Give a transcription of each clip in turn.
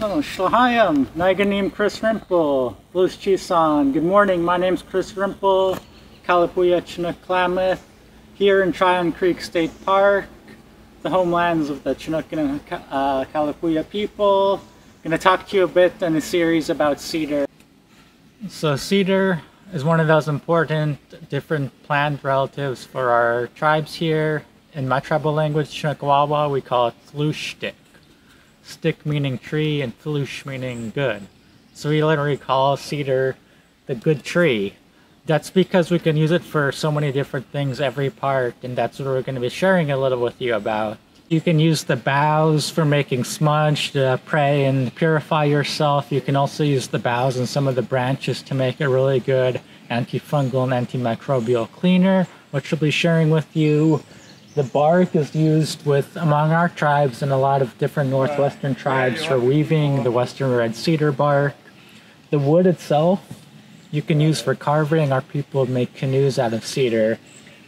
Oh, Shlahayam, Naganim Chris Rempel, Blues Chisan. Good morning, my name's Chris Rempel, Kalapuya Chinook Klamath, here in Tryon Creek State Park, the homelands of the Chinook and uh, Kalapuya people. I'm going to talk to you a bit in a series about cedar. So cedar is one of those important different plant relatives for our tribes here. In my tribal language, Chinookawawa, we call it Tlushtik stick meaning tree and flush meaning good. So we literally call cedar the good tree. That's because we can use it for so many different things every part and that's what we're going to be sharing a little with you about. You can use the boughs for making smudge to pray and purify yourself. You can also use the boughs and some of the branches to make a really good antifungal and antimicrobial cleaner, which we'll be sharing with you. The bark is used with among our tribes and a lot of different northwestern uh, tribes for weaving the western red cedar bark. The wood itself you can use for carving. Our people make canoes out of cedar,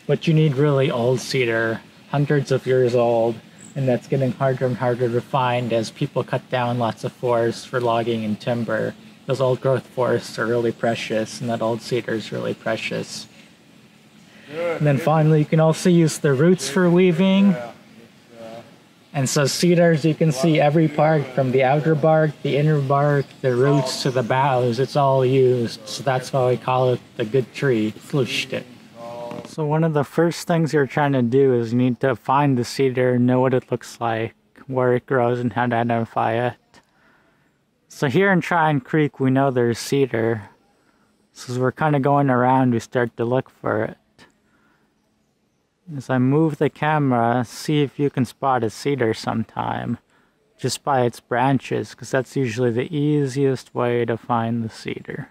but you need really old cedar, hundreds of years old, and that's getting harder and harder to find as people cut down lots of forests for logging and timber. Those old growth forests are really precious, and that old cedar is really precious. And then finally, you can also use the roots for weaving. And so cedars, you can see every part from the outer bark, the inner bark, the roots to the boughs, it's all used. So that's why we call it the good tree, Flushtik. So one of the first things you're trying to do is you need to find the cedar, know what it looks like, where it grows, and how to identify it. So here in Tryon Creek, we know there's cedar. So as we're kind of going around, we start to look for it. As I move the camera, see if you can spot a cedar sometime, just by its branches, because that's usually the easiest way to find the cedar.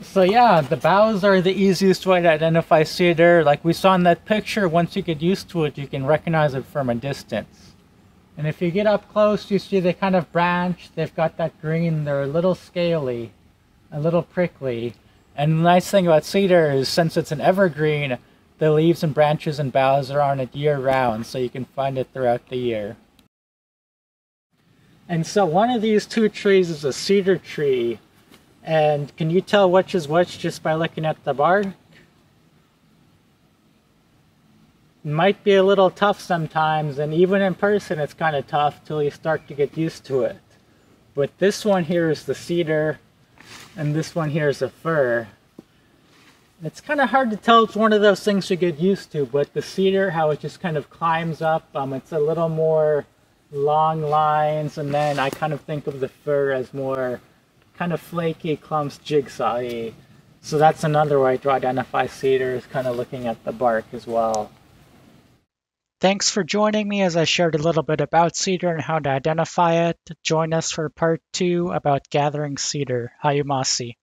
So yeah, the boughs are the easiest way to identify cedar. Like we saw in that picture, once you get used to it, you can recognize it from a distance. And if you get up close, you see they kind of branch, they've got that green, they're a little scaly, a little prickly. And the nice thing about cedar is since it's an evergreen, the leaves and branches and boughs are on it year round, so you can find it throughout the year. And so one of these two trees is a cedar tree. And can you tell which is which just by looking at the bark? It might be a little tough sometimes, and even in person it's kind of tough till you start to get used to it. But this one here is the cedar, and this one here is a fir. It's kind of hard to tell. It's one of those things you get used to, but the cedar, how it just kind of climbs up, um, it's a little more long lines, and then I kind of think of the fir as more kind of flaky clumps, jigsaw-y. So that's another way to identify cedar is kind of looking at the bark as well. Thanks for joining me as I shared a little bit about cedar and how to identify it. Join us for part two about gathering cedar. Hayumasi.